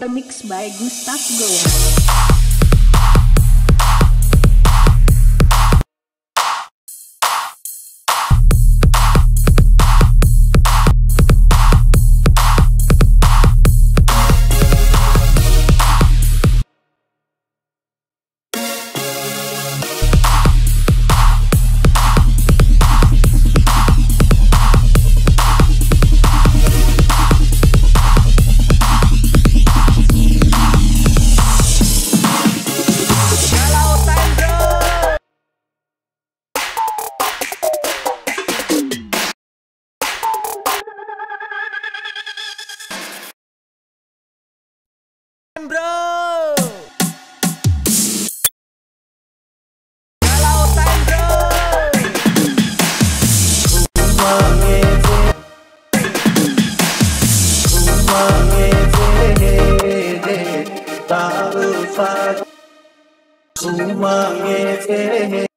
remix by Gustavo Gomes. तू मांगे थे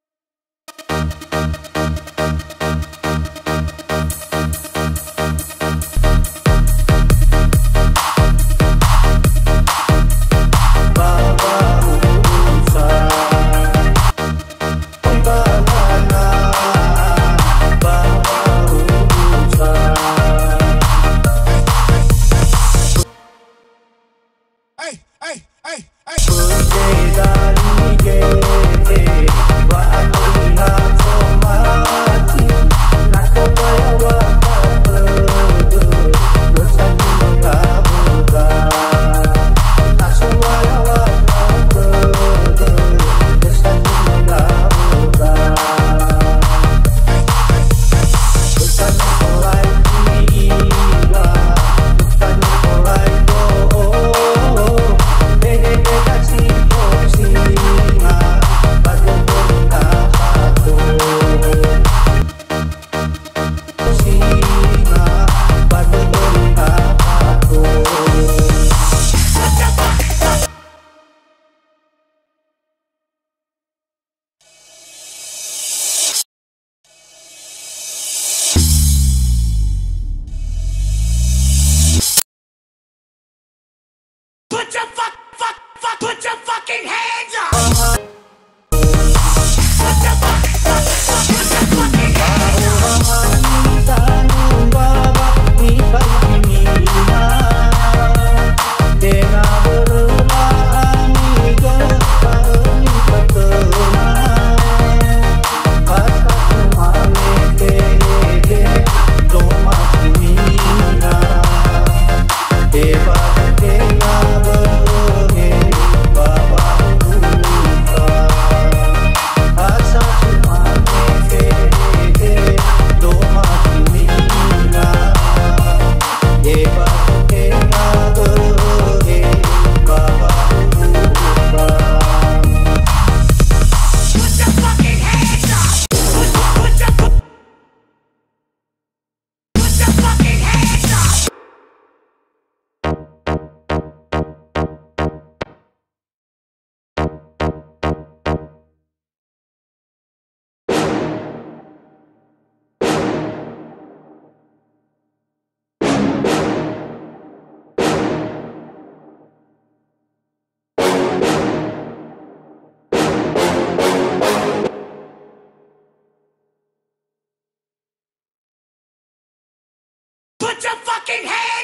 fucking hands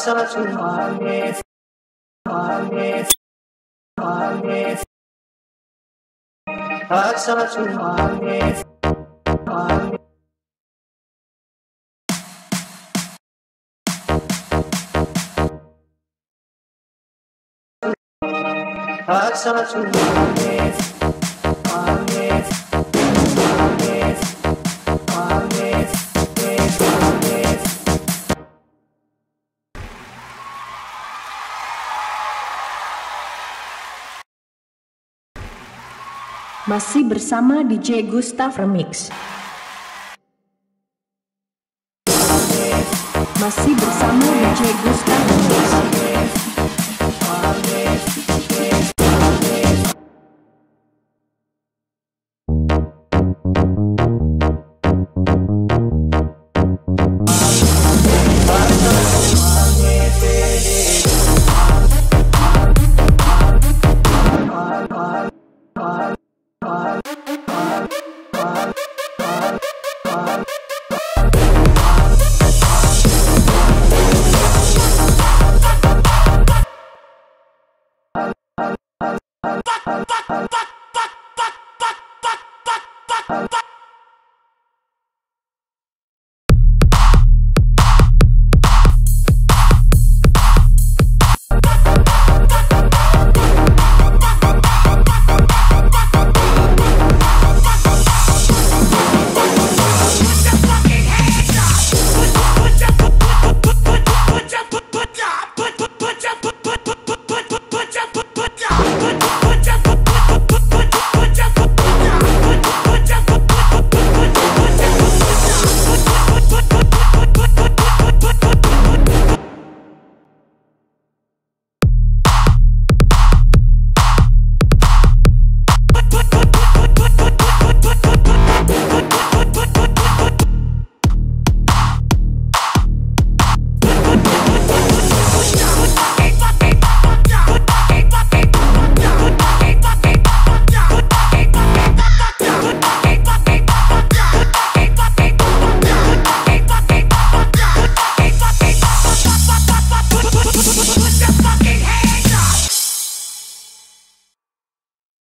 such a magnet, magnet, magnet. Like such a magnet, magnet. Like such a magnet. Masih bersama DJ Gustav Remix. Masih